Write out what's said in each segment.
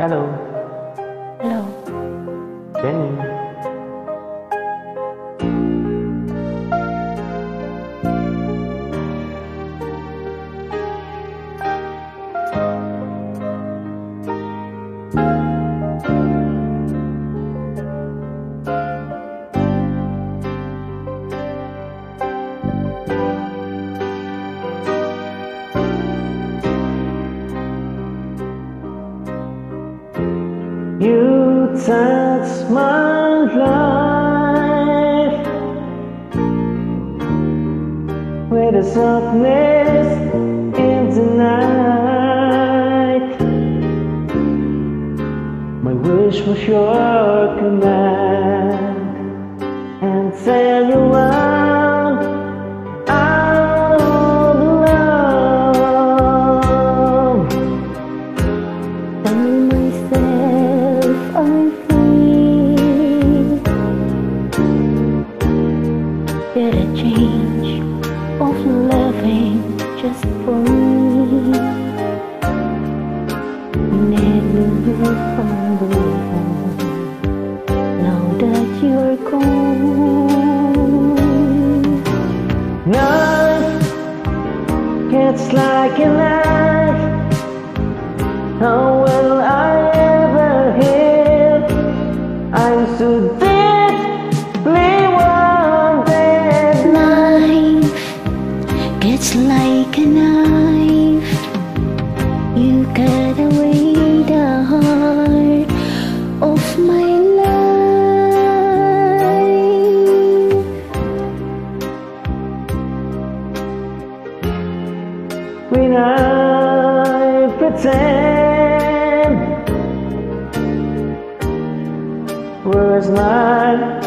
Hello, Hello. Jenny. You touch my life with a softness in the night. My wish was your command and send gets like a knife. How will I ever heal? I'm so pretend was not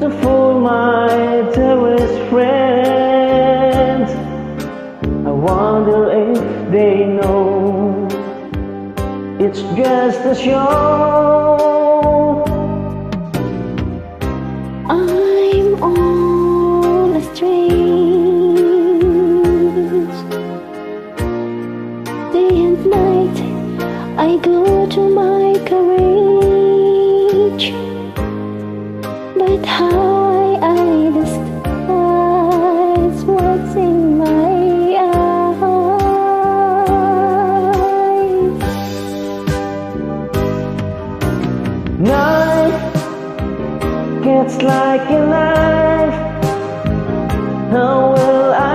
to fool my dearest friends. I wonder if they know it's just a show. I'm all courage, but how I understand what's in my eyes. Night gets like a knife. How will I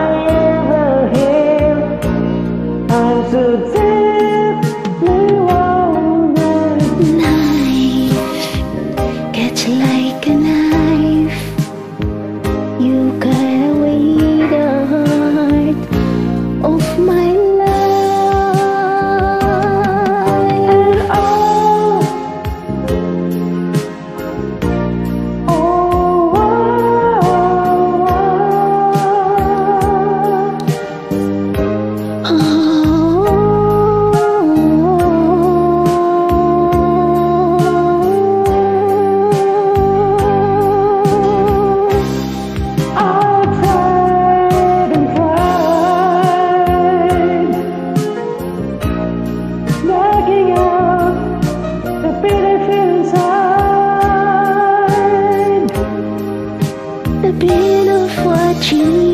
听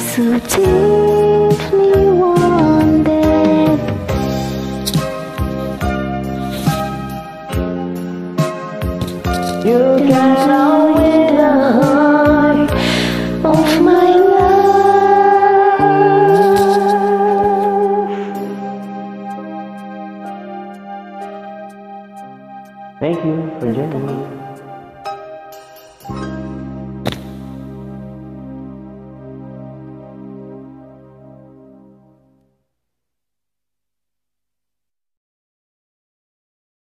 so deeply wounded, You got on with the heart of my love. Thank you for joining me.